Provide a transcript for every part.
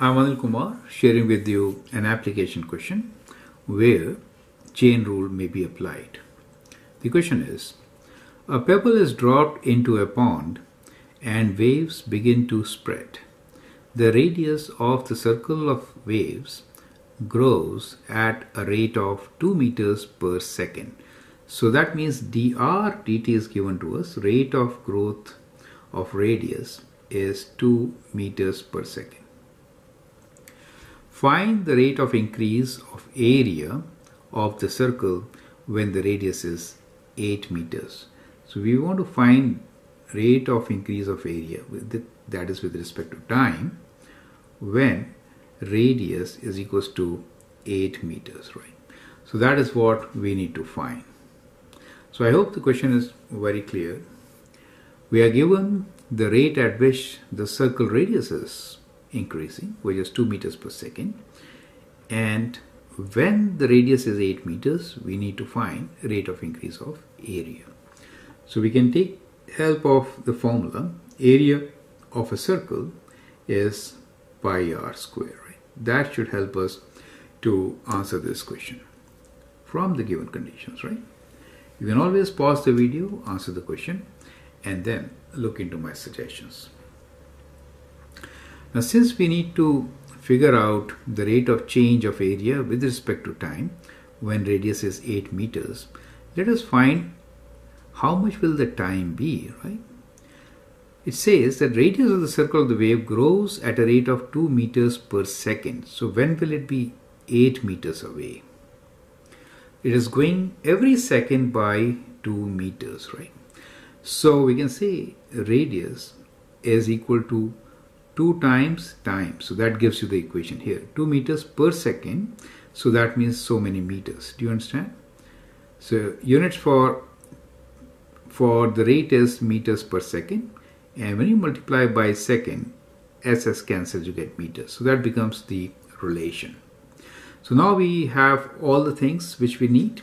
I'm Anil Kumar sharing with you an application question where chain rule may be applied. The question is A pebble is dropped into a pond and waves begin to spread. The radius of the circle of waves grows at a rate of 2 meters per second. So that means dr dt is given to us rate of growth of radius is 2 meters per second. Find the rate of increase of area of the circle when the radius is 8 meters. So we want to find rate of increase of area the, that is with respect to time when radius is equals to 8 meters right? So that is what we need to find. So I hope the question is very clear. We are given the rate at which the circle radius is increasing which is 2 meters per second. And when the radius is 8 meters we need to find rate of increase of area. So we can take help of the formula. Area of a circle is pi r square right? that should help us to answer this question from the given conditions right? You can always pause the video answer the question and then look into my suggestions now since we need to figure out the rate of change of area with respect to time when radius is 8 meters let us find how much will the time be, right? It says that radius of the circle of the wave grows at a rate of 2 meters per second. So when will it be 8 meters away? It is going every second by 2 meters, right? So we can say radius is equal to 2 times time. So that gives you the equation here. 2 meters per second. So that means so many meters. Do you understand? So units for for the rate is meters per second and when you multiply by second ss cancels you get meters so that becomes the relation so now we have all the things which we need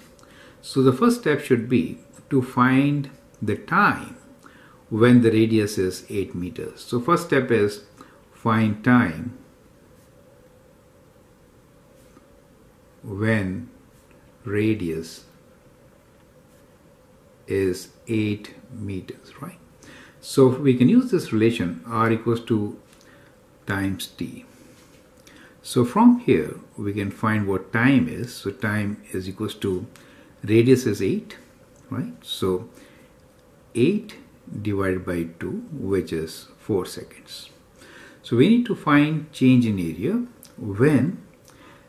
so the first step should be to find the time when the radius is 8 meters so first step is find time when radius is 8 meters, right? So we can use this relation r equals to times t. So from here we can find what time is. So time is equals to radius is 8, right? So 8 divided by 2 which is 4 seconds. So we need to find change in area when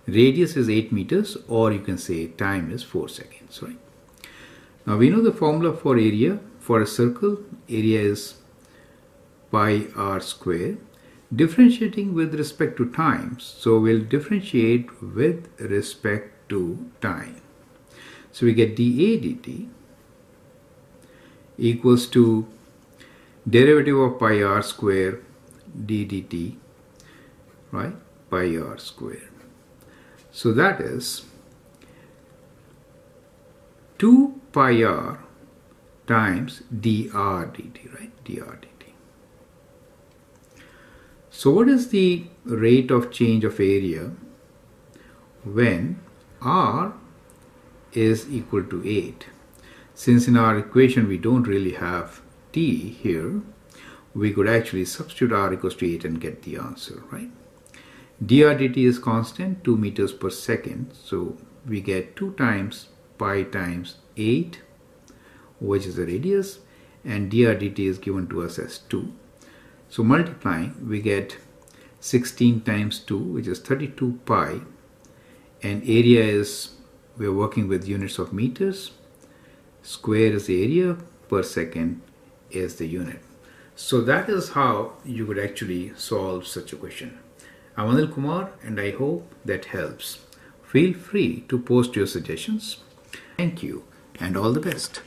radius is 8 meters or you can say time is 4 seconds, right? Now we know the formula for area for a circle. Area is pi r square. Differentiating with respect to time. So we'll differentiate with respect to time. So we get dA dt equals to derivative of pi r square d dt, right? Pi r square. So that is 2 pi r times dr dt, right? dr dt. So what is the rate of change of area when r is equal to 8? Since in our equation we don't really have t here, we could actually substitute r equals to 8 and get the answer, right? dr dt is constant, 2 meters per second. So we get 2 times pi times 8 which is the radius and dr dt is given to us as 2 so multiplying we get 16 times 2 which is 32 pi and area is we're working with units of meters square is the area per second is the unit so that is how you would actually solve such a question. I'm Anil Kumar and I hope that helps. Feel free to post your suggestions. Thank you and all the best.